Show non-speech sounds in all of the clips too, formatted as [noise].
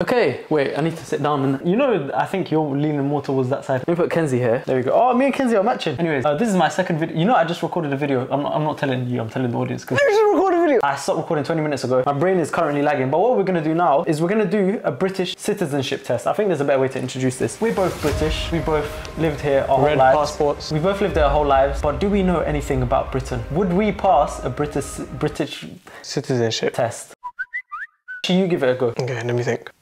Okay, wait, I need to sit down and you know I think you're leaning more towards that side. Let me put Kenzie here. There we go. Oh, me and Kenzie are matching. Anyways, uh, this is my second video. You know I just recorded a video. I'm not, I'm not telling you, I'm telling the audience because I just recorded a video. I stopped recording 20 minutes ago. My brain is currently lagging. But what we're gonna do now is we're gonna do a British citizenship test. I think there's a better way to introduce this. We're both British. We both lived here our Red whole lives. passports. We both lived there our whole lives. But do we know anything about Britain? Would we pass a British British Citizenship. test? Should You give it a go. Okay, let me think.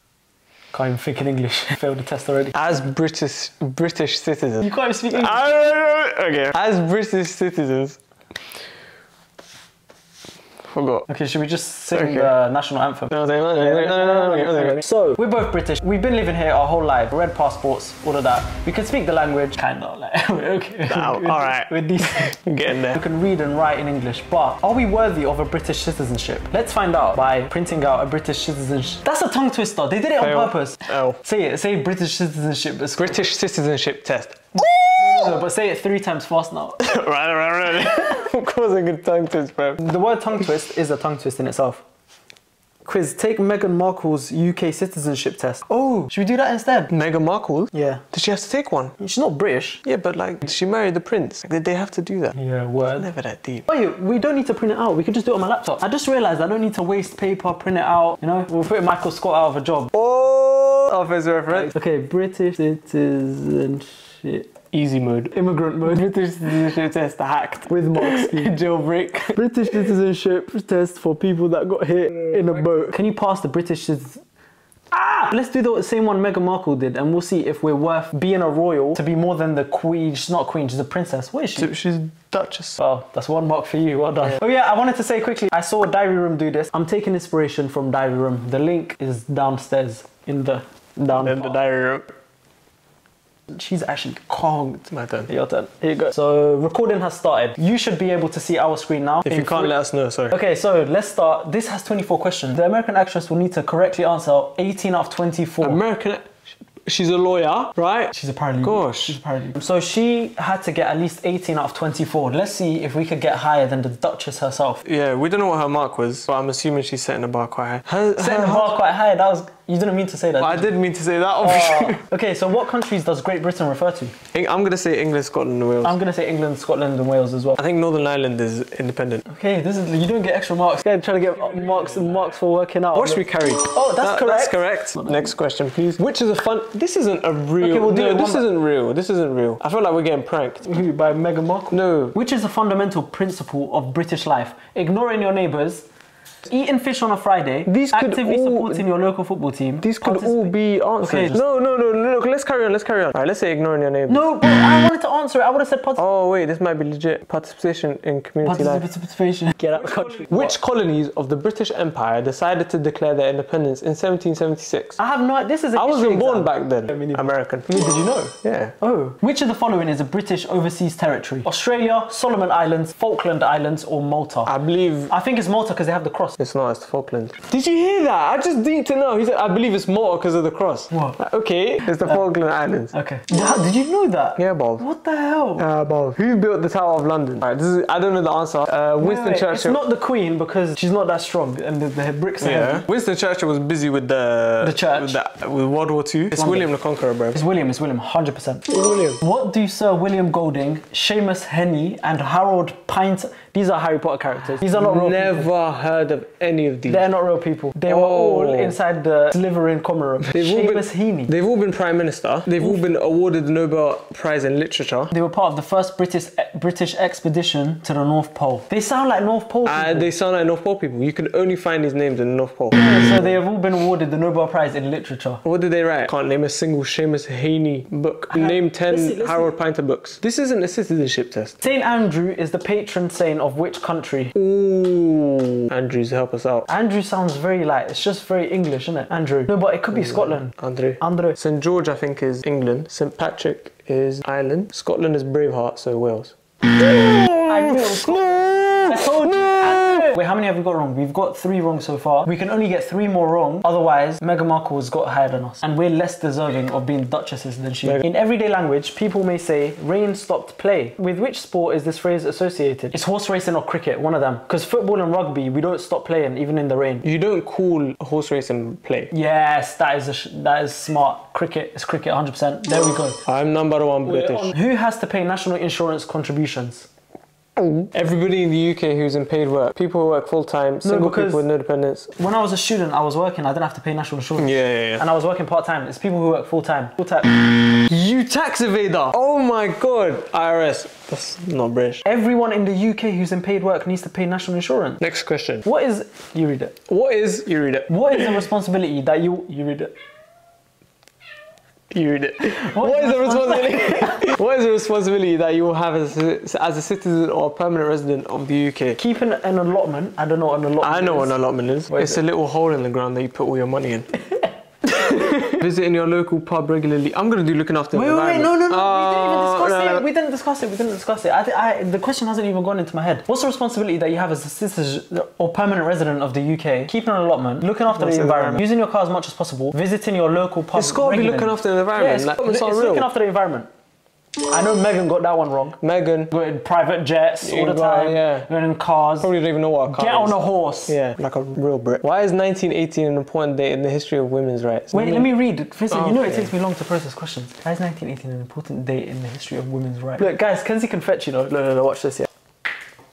Can't even think in English. [laughs] Failed the test already. As British British citizens. You can't even speak English. I don't know. Okay. As British citizens forgot. Okay, should we just sing okay. the national anthem? So, we're both British. We've been living here our whole life. Red passports, all of that. We can speak the language, kind of. Like, okay. all right. We're decent. Getting there. We can read and write in English, but are we worthy of a British citizenship? Let's find out by printing out a British citizenship. That's a tongue twister. They did it on purpose. Oh. Say it. Say British citizenship. British citizenship test. No, but say it three times fast now. [laughs] right, right, right. [laughs] of course, a good tongue twist, bro. The word tongue twist is a tongue twist in itself. Quiz, take Meghan Markle's UK citizenship test. Oh, should we do that instead? Meghan Markle. Yeah. Did she have to take one? She's not British. Yeah, but like, did she marry the prince? Like, did they have to do that? Yeah, word. Never that deep. Wait, we don't need to print it out. We could just do it on my laptop. I just realized I don't need to waste paper, print it out. You know, we'll put Michael Scott out of a job. Oh, office reference. Okay, British citizenship. Easy mode. Immigrant mode. British citizenship test hacked. With marks. [laughs] Jailbreak. British citizenship test for people that got hit in a boat. Can you pass the British? Ah! Let's do the same one Meghan Markle did, and we'll see if we're worth being a royal to be more than the queen. She's not queen, she's a princess. What is she? She's Duchess. Oh, that's one mark for you. Well done. Oh yeah, I wanted to say quickly. I saw Diary Room do this. I'm taking inspiration from Diary Room. The link is downstairs in the down. In the diary room. She's actually conked. My turn. Your turn. Here you go. So recording has started. You should be able to see our screen now. If you can't three- let us know, sorry. Okay, so let's start. This has 24 questions. The American actress will need to correctly answer 18 out of 24. American. She's a lawyer, right? She's a paralegal. Gosh. She's a paralegal. So she had to get at least 18 out of 24. Let's see if we could get higher than the Duchess herself. Yeah, we don't know what her mark was, but I'm assuming she's setting the bar quite high. Her, Setting the bar quite high. That was you didn't mean to say that. I did you? mean to say that, oh, obviously. Oh, okay, so what countries does Great Britain refer to? I'm gonna say England, Scotland, and Wales. I'm gonna say England, Scotland, and Wales as well. I think Northern Ireland is independent. Okay, this is you don't get extra marks. Yeah, trying to get marks and marks for working out. What should we carry? Oh, that's That- That's correct. correct. Next question, please. Which is a fun? This isn't a real. Okay, we'll do no, it this one isn't real. This isn't real. I feel like we're getting pranked. By Meghan Markle? No. Which is a fundamental principle of British life? Ignoring your neighbours, eating fish on a Friday, These could actively all- supporting your local football team. These could all be answers. Okay, no, no, no, no, no. Let's carry on. Let's carry on. All right, let's say ignoring your neighbor. No, but I wanted to answer it. I would have said partic- Oh wait, this might be legit. Participation in community life. participation. Get out of the country. Which colonies of the British Empire decided to declare their independence in 1776? I have no. This is. An I wasn't born back then. me neither. American. Did you know? Yeah. Oh. Which of the following is a British overseas territory? Australia, Solomon Islands, Falkland Islands, or Malta? I believe I think it's Malta because they have the cross. It's not. It's Falkland. Did you hear that? I just need to know. He said, I believe it's Malta because of the cross. What? Like, Okay, it's the Falkland Islands. Okay. How- Did you know that? Yeah, Bob. What the hell? Uh, Bob. Who built the Tower of London? Alright, this is. I don't know the answer. Uh, Winston wait, Churchill. It's not the Queen because she's not that strong and the, the bricks are Yeah. heavy. Winston Churchill was busy with the The church. with, the, with World War Two. It's London. William the Conqueror, bro. It's William, it's William, 100%. William. What do Sir William Golding, Seamus Heaney, and Harold Pint... These are Harry Potter characters. These are not real people. Never heard of any of these. They're not real people. They were all Oh. inside the Slytherin common room. They've Seamus Heaney. They've all been prime minister. They've all been awarded the Nobel Prize in literature. They were part of the first British British expedition to the North Pole. They sound like North Pole people. Uh, they sound like North Pole people. You can only find these names in the North Pole. so they have all been awarded the Nobel Prize in literature. What did they write? Can't name a single Seamus Heaney book. Name 10 listen, listen. Harold Pinter books. This isn't a citizenship test. Saint Andrew is the patron saint of which country? Ooh. Andrews, help us out. Andrew sounds very like it's just very English, isn't it? Andrew. No, but it could be Scotland. Andrew. Andrew. St George, I think, is England. St Patrick is Ireland. Scotland is Braveheart, so Wales. [laughs] I knew it was Scotland. I told you. I knew it. Wait, how many have we got wrong? We've got three wrong so far. We can only get three more wrong. Otherwise, Meghan Markle has got higher than us. And we're less deserving of being duchesses than she. In everyday language, people may say, rain stopped play. With which sport is this phrase associated? It's horse racing or cricket, one of them. Because football and rugby, we don't stop playing even in the rain. You don't call horse racing play. Yes, that is a sh- that is smart. Cricket is cricket 100%. There we go. I'm number one British. Who has to pay national insurance contributions? Everybody in the UK who's in paid work, people who work full time, single because- people with no dependents. When I was a student, I was working. I didn't have to pay national insurance. Yeah, yeah, yeah. And I was working part time. It's people who work full time. Full time. You tax evader! Oh my god, IRS. That's not British. Everyone in the UK who's in paid work needs to pay national insurance. Next question. What is you read it? What is you read it? What is the responsibility that you you read it? What what is the responsibility? what is the responsibility that you will have as a, as a citizen or a permanent resident of the UK? Keeping an allotment. I don't know what an allotment. I know is. what an allotment is. It's a little hole in the ground that you put all your money in. [laughs] Visiting your local pub regularly. I'm gonna do looking after Wait, the wait, wait, no, no, no. We ah, didn't even discuss no, it. no. We didn't discuss it. We didn't discuss it. I, I, the question hasn't even gone into my head. What's the responsibility that you have as a citizen or permanent resident of the UK? Keeping an allotment, looking after What's the the environment, environment? using your car as much as possible, visiting your local pub. It's gotta be looking after the environment. Yeah, it's, Like, it's it's looking after the environment. I know Megan got that one wrong. Megan Going in private jets all the go, time. yeah. Going in cars. probably don't even know what a car Get is. on a horse. Yeah, like a real Brit. Why is 1918 an important date in the history of women's rights? Wait, let me read it. First, oh, you know it takes me long to process questions. Why is 1918 an important date in the history of women's rights? Look, guys, Kenzie can fetch, you know. No, no, no, watch this, yeah.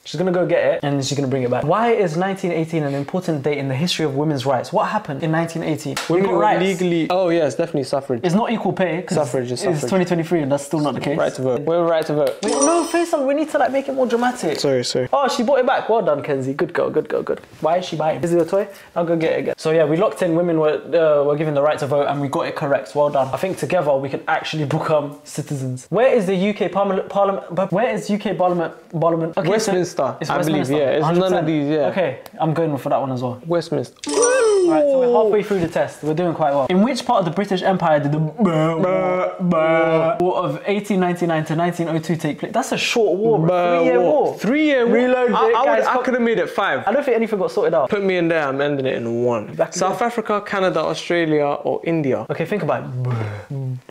She's gonna go get it and she's gonna bring it back. Why is 1918 an important date in the history of women's rights? What happened in 1918? We Women were rights. legally. Oh yes, definitely suffrage. It's not equal pay. Suffrage is It's 2023 and that's still not the case. Right to vote. We're right to vote. Wait, no, Faisal, we need to like make it more dramatic. Sorry, sorry. Oh, she bought it back. Well done, Kenzie. Good girl, good girl, good. Why is she buying? Is it a toy? I'll go get it again. So yeah, we locked in. Women were uh, were given the right to vote, and we got it correct. Well done. I think together we can actually become citizens. Where is the UK Parliament? Parliament? Where is UK Parliament? Parliament? Okay, so Westminster, it's I believe, yeah. It's none of these, yeah. Okay, I'm going for that one as well. Westminster. Right, so we're halfway through the test. We're doing quite well. In which part of the British Empire did the [laughs] War of 1899 to 1902 take place? That's a short war. Three-year war. Three year war. Reload I, it, I, guys. I could have made it five. I don't think anything got sorted out. Put me in there, I'm ending it in one. Back South Africa, Canada, Australia, or India. Okay, think about it.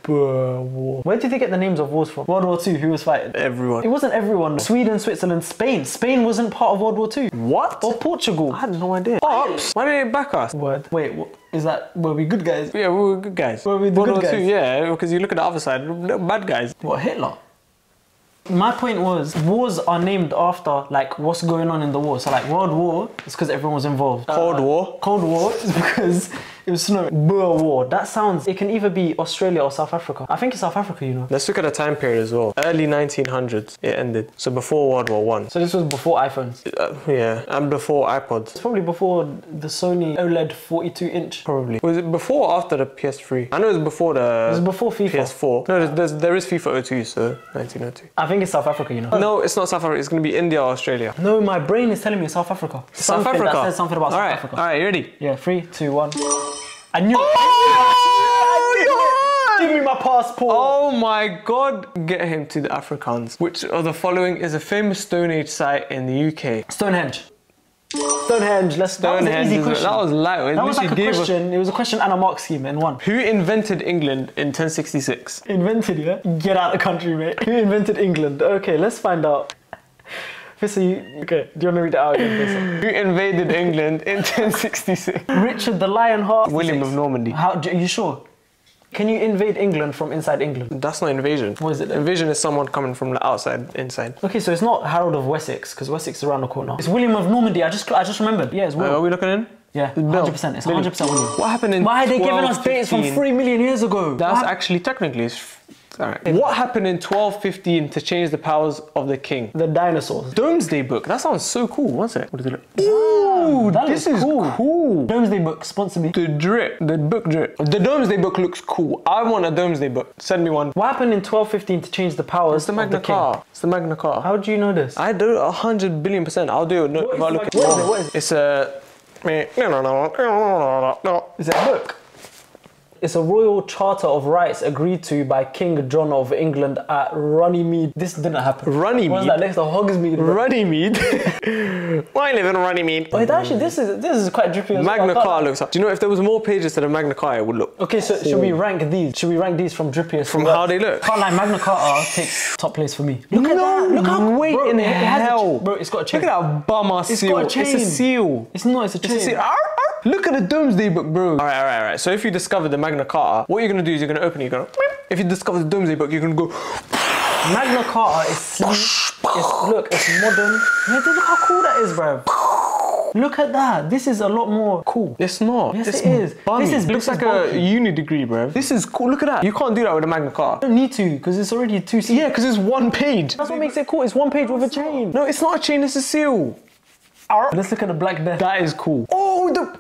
War. Where did they get the names of wars from? World War Two. Who was fighting? Everyone. It wasn't everyone. Sweden, Switzerland, Spain. Spain wasn't part of World War Two. What? Or Portugal. I had no idea. Ops. Why did they back us? Word. Wait, what, is that were we good guys? Yeah, we were good guys. Were we the World good War guys? Yeah, because you look at the other side, bad guys. What Hitler? My point was, wars are named after like what's going on in the war. So like World War is because everyone was involved. Cold uh, War. Cold War is [laughs] because it was snowing. Boer War. That sounds. It can either be Australia or South Africa. I think it's South Africa. You know. Let's look at the time period as well. Early 1900s, it ended. So before World War One. So this was before iPhones. Uh, yeah, and before iPods. It's probably before the Sony OLED 42 inch. Probably. Was it before or after the PS3? I know it was before the It was before FIFA. PS4. No, there's, there's, there is FIFA 02, so 1902. I think it's South Africa, you know. No, it's not South Africa. It's going to be India or Australia. No, my brain is telling me South Africa. South Something Africa. That says something about all South right, Africa. All right, you ready? Yeah, three, two, one. I knew. Oh, Give me my passport. Oh my god! Get him to the Afrikaans. Which of the following is a famous Stone Age site in the UK? Stonehenge. Stonehenge. Let's. That was an Stonehenge easy question. that was light. It That was like a literally gave us- question. It was a question and a mark scheme in one. Who invented England in 1066? Invented, yeah? Get out of the country, mate. Who invented England? Okay, let's find out. Fissa, you, okay, do you want to read it out again, Who [laughs] invaded England in 1066? Richard the Lionheart. William of Normandy. How, are you sure? Can you invade England from inside England? That's not invasion. What is it then? Invasion is someone coming from the outside, inside. Okay, so it's not Harold of Wessex, because Wessex is around the corner. It's William of Normandy. I just, I just remembered. Yeah, it's Uh, are we looking in? yeah, Bill. 100%. It's 100% William. What happened in Why are they giving us dates from three million years ago? That's actually technically. All right. What happened in 1215 to change the powers of the king? the dinosaurs. Domesday Book. That sounds so cool. What's it? What does it look? Ooh, that this is cool. cool. Domesday Book, sponsor me. The drip, the book drip. The Domesday Book looks cool. I want a Domesday Book. Send me one. What happened in 1215 to change the powers It's the of Magna the king? Carta. It's the Magna Carta. How do you know this? I do a hundred billion percent. I'll do it. No, What if I the look what is it? What is it? It's a. No, no, no, no, no, no. Is it a book? It's a royal charter of rights agreed to by King John of England at Runnymede. This didn't happen. Runnymede? What's that next to Hogsmeade? bro? Runnymede. [laughs] Why live in Runnymede? Wait, actually, this is this is quite drippy. as well. Magna Carta looks up. Do you know if there was more pages to the Magna Carta, it would look. Okay, so should we rank these? Should we rank these from drippiest From how they look? Can't lie, Magna Carta takes top place for me. Look at that. Look how way bro, in it has a ch- bro, it's got a chain. Look at that bum ass It's seal. got a chain. It's a seal. It's not. It's a chain. It's a seal. Arr, arr. Look at the Domesday Book, bro. All right, all right, all right. So if you discover the Magna Carta, what you're gonna do is you're gonna open it. You're gonna. If you discover the Domesday Book, you're gonna go. Magna Carta is. It's, look, it's modern. Yeah, look how cool that is, bro. Look at that. This is a lot more cool. It's not. Yes, it's it is. Bummy. This is- looks this is like a uni degree, bro. This is cool. Look at that. You can't do that with a Magna Carta. I don't need to because it's already two. seats. Yeah, because it's one page. That's what makes it cool. It's one page with a chain. No, it's not a chain. It's a seal. Let's look at the Black Death. That is cool. Oh, the.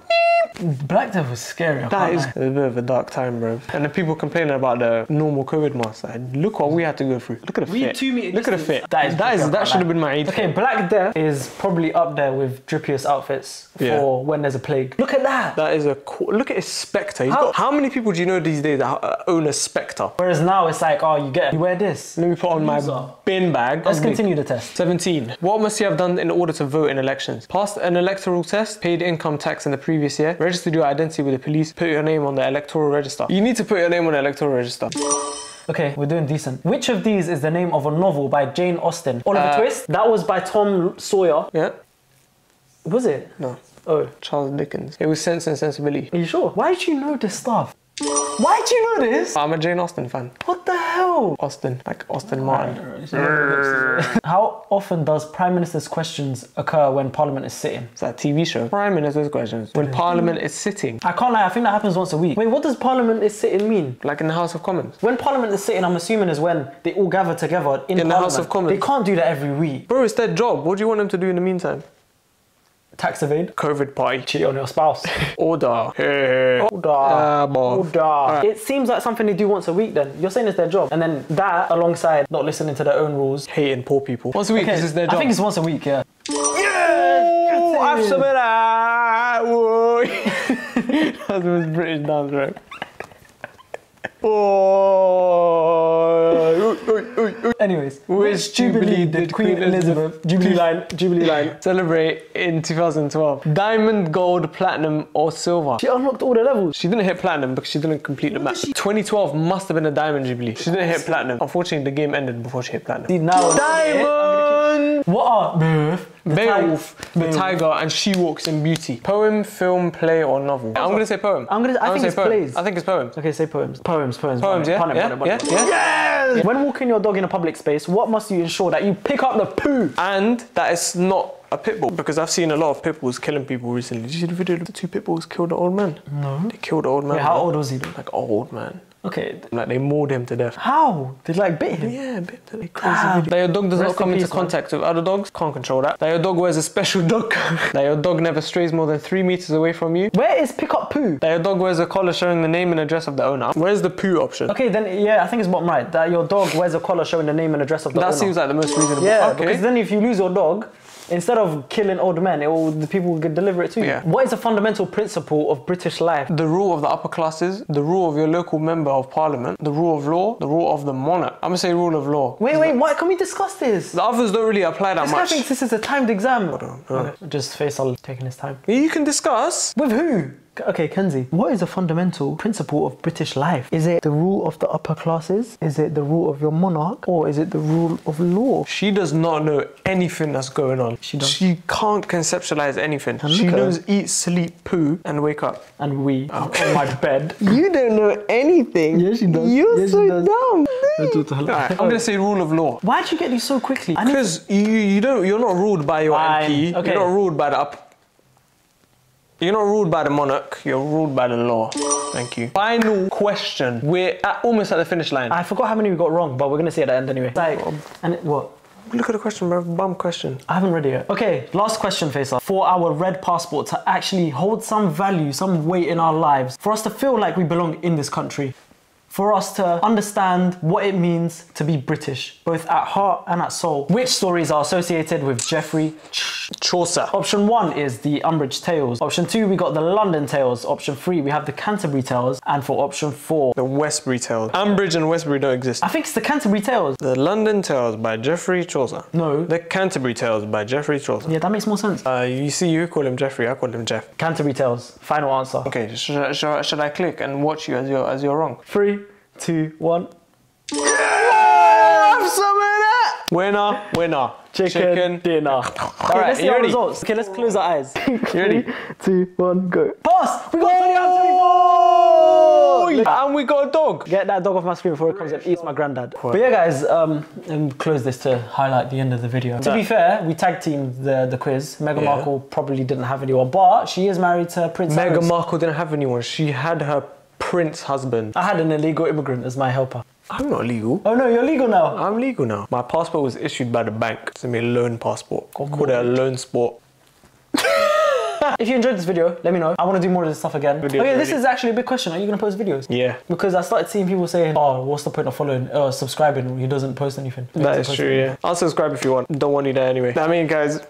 Black Death was scary. I That lie. a bit of a dark time, bro. And the people complaining about the normal COVID mask. Like, look what we had to go through. Look at the We fit. two meter Look at the fit. That is that is that should have been my age. Okay, Black Death is probably up there with drippiest outfits for Yeah. when there's a plague. Look at that. That is a cool. Look at his Spectre. He's How- got- how many people do you know these days that uh, own a Spectre? Whereas now it's like, oh, you get, you wear this. Let me put on my Loser. bin bag. Let's continue the test. 17. What must you have done in order to vote in elections? Passed an electoral test, paid income tax in the previous year, registered your identity with the police, put your name on the electoral register. You need to put your name on the electoral register. Okay, we're doing decent. Which of these is the name of a novel by Jane Austen? Oliver Uh, Twist? That was by Tom Sawyer. Yeah? Was it? No. Oh, Charles Dickens. It was Sense and Sensibility. are you sure? Why did you know this stuff? Why did you know this? I'm a Jane Austen fan. What the hell? Austin, like Austin Martin. How often does Prime Minister's questions occur when Parliament is sitting? It's that TV show. Prime Minister's questions. When Parliament is sitting, I can't lie, I think that happens once a week. Wait, what does Parliament is sitting mean? like in the House of Commons. When Parliament is sitting, I'm assuming is when they all gather together in, In the House of Commons. They can't do that every week. Bro, it's their job. What do you want them to do in the meantime? Tax evade. COVID party. Cheat on your spouse. [laughs] Order. Hey. Order. Boy. Order. It seems like something they do once a week then. You're saying it's their job. And then that alongside not listening to their own rules. Hating poor people. Once a week, Okay, this is their I think it's once a week, yeah. That's I've it. submitted. Whoa. That's the most British dance, right? Oh. Ooh, ooh, ooh, ooh. Anyways, Which Jubilee did Queen Elizabeth Jubilee line, Jubilee line. [laughs] Celebrate in 2012. Diamond, gold, platinum, or silver. She unlocked all the levels. She didn't hit platinum because she didn't complete the map. 2012 must have been a diamond jubilee. She didn't hit platinum. Unfortunately, the game ended before she hit platinum. See, now Diamond! What are Beowulf, the Beowulf, the Beowulf. tiger, and she walks in beauty. Poem, film, play, or novel? I'm gonna say poem. I'm gonna- I I'm think say it's poem. plays. I think it's poems. Okay, say poems. Poems, poems. Poems, yeah, Pun it, yeah, pun it, pun yeah, it. yeah. When walking your dog in a public space, what must you ensure that you pick up the poo? And that it's not a pit bull because I've seen a lot of pit bulls killing people recently. Did you see the video of the two pit bulls killed the old man? No. They killed the old man. Wait, how old was he? Though? Like old man. Okay. Like they mauled him to death. How? Did like bit him? Yeah, a bit to the crazy Damn. video. That your dog does Rest not in come into peace, man. contact with other dogs, can't control that. That your dog wears a special dog [laughs] coat. that your dog never strays more than three meters away from you. Where is pick up poo? That your dog wears a collar showing the name and address of the owner. Where's the poo option? Okay, then yeah, I think it's bottom right. That your dog wears a collar showing the name and address of the that owner. That seems like the most reasonable. yeah, okay. because then if you lose your dog, instead of killing old men, it will, the people will deliver it to you. Yeah. What is a fundamental principle of British life? the rule of the upper classes, the rule of your local member of parliament, the rule of law, the rule of the monarch. I'm gonna say rule of law. Wait, wait, why can we discuss this? The others don't really apply that This much. thinks this is a timed exam. on, Okay, Just Faisal taking his time. You can discuss. With who? Okay, Kenzie. What is a fundamental principle of British life? Is it the rule of the upper classes? Is it the rule of your monarch? Or is it the rule of law? She does not know anything that's going on. She does. She can't conceptualize anything. And She at her. knows eat, sleep, poo, and wake up. And we oh. on my bed. [laughs] You don't know anything. Yeah, she does. You're Yeah, so does. dumb. Alright, I'm gonna say rule of law. Why'd you get these so quickly? Because you, you don't, you're not ruled by your Fine, MP. okay. You're not ruled by the up. You're not ruled by the monarch. You're ruled by the law. Thank you. Final question. We're at, almost at the finish line. I forgot how many we got wrong, but we're gonna see at the end anyway. Like, and it, what? Look at the question, bro. Bum question. I haven't read it yet. Okay, last question, Faisal. For our red passport to actually hold some value, some weight in our lives, for us to feel like we belong in this country, for us to understand what it means to be British, both at heart and at soul. Which stories are associated with Geoffrey Chaucer. Option one is the Umbridge Tales. Option two, we got the London Tales. Option three, we have the Canterbury Tales. And for option four, The Westbury Tales. Umbridge and Westbury don't exist. I think it's the Canterbury Tales. The London Tales by Geoffrey Chaucer. No. The Canterbury Tales by Geoffrey Chaucer. Yeah, that makes more sense. Uh, you see, you call him Geoffrey, I call him Jeff. Canterbury Tales. Final answer. Okay, should I, should should I click and watch you as you're, as you're wrong? Three, two, one. Have some of that! Winner, winner. Chicken, dinner. All right, let's see you our ready? results. Okay, let's close our eyes. ready? Three, two, one, go. Pass! We got 20 out of 24! And we got a dog. Get that dog off my screen before it comes and eats my granddad. But yeah, guys, um, and close this to highlight the end of the video. To be fair, we tag teamed the, the quiz. Meghan Yeah. Markle probably didn't have anyone, but she is married to Prince Meghan Harry. Markle didn't have anyone. She had her prince husband. I had an illegal immigrant as my helper. I'm not legal. Oh no, you're legal now. I'm legal now. My passport was issued by the bank. It's a loan passport. Called it a loan sport. [laughs] If you enjoyed this video, let me know. I want to do more of this stuff again. Videos oh yeah, this is actually a big question. Are you going to post videos? Yeah. Because I started seeing people saying, oh, what's the point of following, uh, subscribing when he doesn't post anything? That is true, yeah. I'll subscribe if you want. Don't want you there anyway. I mean, guys,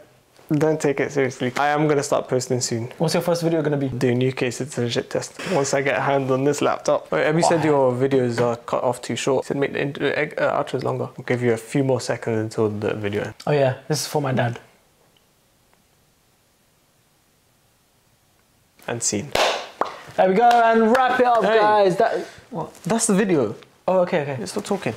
don't take it seriously. I am going to start posting soon. What's your first video going to be? Do UK citizenship test once I get a hand on this laptop. Wait, Abby said your videos are cut off too short. He said make the intro, uh, outros longer. I'll give you a few more seconds until the video ends. Oh yeah, this is for my dad. And scene. There we go, and wrap it up, Hey. guys. That what? That's the video. Oh, okay, okay. Stop talking.